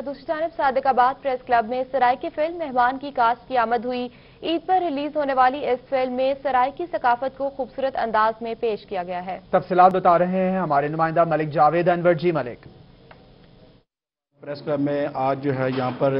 दूसरी जानब Sadiqabad press club में सराय की फ़िल्म मेहमान की कास्ट की आमद हुई। ईद पर रिलीज़ होने वाली इस फ़िल्म में सराय की सकाफत को खूबसूरत अंदाज में पेश किया गया है। तफसीत बता रहे हैं हमारे नुमाइंदा मलिक जावेद अनवर। जी मलिक। प्रेस क्लब में आज जो है यहाँ पर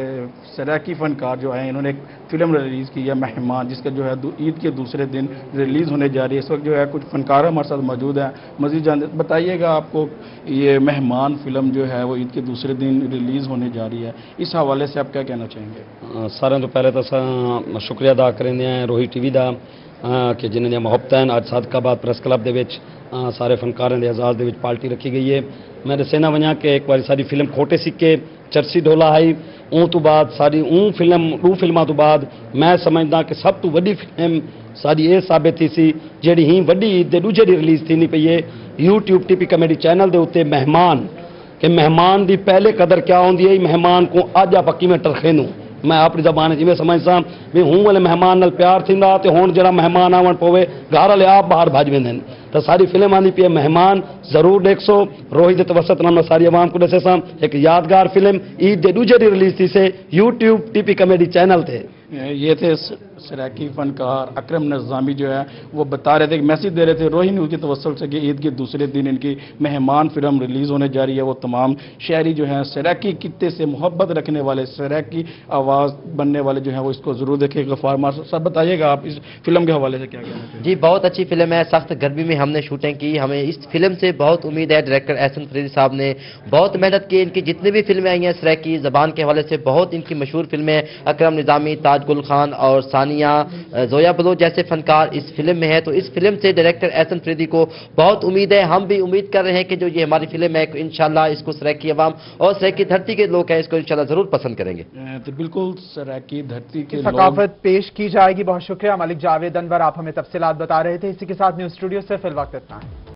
सराकी फनकार जो है, इन्होंने एक फ़िल्म रिलीज़ की है, मेहमान, जिसका जो है ईद के दूसरे दिन रिलीज़ होने जा रही है। इस वक्त जो है कुछ फनकार हमारे साथ मौजूद हैं। मजीद जान, बताइएगा आपको ये मेहमान फ़िल्म जो है वो ईद के दूसरे दिन रिलीज़ होने जा रही है। इस हवाले से आप क्या कहना चाहेंगे? सारे तो पहले तो शुक्रिया अदा करेंगे रोही टी वी का कि जिन्हें मुहब्बत आज सादकाबाद प्रेस क्लब के ਸਾਰੇ ਫਨਕਾਰਾਂ ਦੇ ਆਜ਼ਾਦ ਦੇ ਵਿੱਚ ਪਾਰਟੀ ਰੱਖੀ ਗਈ ਹੈ ਮੈਂ ਦੱਸੇ ਨਾ ਵਜਾਂ ਕਿ ਇੱਕ ਵਾਰੀ ਸਾਡੀ ਫਿਲਮ ਖੋਟੇ ਸਿੱਕੇ, ਚਰਸੀ ਢੋਲਾ ਆਈ, ਉਹ ਤੋਂ ਬਾਅਦ ਸਾਡੀ ਉਹ ਫਿਲਮ, ਉਹ ਫਿਲਮਾਂ ਤੋਂ ਬਾਅਦ ਮੈਂ ਸਮਝਦਾ ਕਿ ਸਭ ਤੋਂ ਵੱਡੀ ਫਿਲਮ ਸਾਡੀ ਇਹ ਸਾਬਿਤ ਹੀ ਸੀ, ਜਿਹੜੀ ਹੀ ਵੱਡੀ ਈਦ ਦੇ ਦੂਜੇ ਦੀ ਰਿਲੀਜ਼ ਥੀਨੀ ਪਈ ਹੈ YouTube ਟੀਪੀ ਕਮੇਡੀ ਚੈਨਲ ਦੇ ਉੱਤੇ ਮਹਿਮਾਨ, ਕਿ ਮਹਿਮਾਨ ਦੀ ਪਹਿਲੇ ਕਦਰ ਕਿਆ ਹੁੰਦੀ ਹੈ ਮਹਿਮਾਨ ਕੋ ਅੱਜ ਆਪਾਂ ਕਿਵੇਂ ਟਰਖੇ ਨੂੰ मैं अपनी ज़बान इवें सम्झंदुसि भई हूँ वाले मेहमान न प्यार थींदा, ते हुअण जहिड़ा महिमान घर वाले आप बाहर भाॼी वेंदा तो सारी फ़िल्म आंदी पी मेहमान ज़रूर देख सो रोहित वसत नाम सारी आवाम को ॾिसे एक यादगार फ़िल्म ईद के दूजे ॾींहुं रिलीज़ थीसे यूट्यूब टीपी कॉमेडी चैनल से ये थे सराकी फनकार अकरम नज़ामी जो है, वो बता रहे थे कि मैसेज दे रहे थे रोही न्यूज़ के तवसल से कि ईद के दूसरे दिन इनकी मेहमान फ़िल्म रिलीज़ होने जा रही है। वो तमाम शहरी जो हैं, सराकी कित्ते से मोहब्बत रखने वाले, सराकी आवाज़ बनने वाले जो हैं, वो इसको ज़रूर देखें। गफ़ार मार सब बताइएगा आप इस फ़िल्म के हवाले से क्या कहना जी, बहुत अच्छी फ़िल्म है। सख्त गर्मी में हमने शूटिंग की। हमें इस फ़िल्म से बहुत उम्मीद है। डायरेक्टर एहसन फरीदी साहब ने बहुत मेहनत की। इनकी जितनी भी फ़िल्में आई हैं, सराकी जबान के हवाले से बहुत इनकी मशहूर फ़िल्में अक्रम निज़ामी, ताजगुल खान और सानिया जोया बलोच जैसे फनकार इस फ़िल्म में है। तो इस फ़िल्म से डायरेक्टर एहसन फरीदी को बहुत उम्मीद है। हम भी उम्मीद कर रहे हैं कि जो ये हमारी फ़िल्म है इंशाल्लाह इसको सराकी अवाम और सराकी धरती के लोग हैं इसको इंशाल्लाह ज़रूर पसंद करेंगे। तो बिल्कुल सराकी धरती की सकाफत पेश की जाएगी। बहुत शुक्रिया। मालिक जावेद अनवर आप हमें तफसीत बता रहे थे। इसी के साथ न्यूज़ स्टूडियो से फिल वक्त इतना है।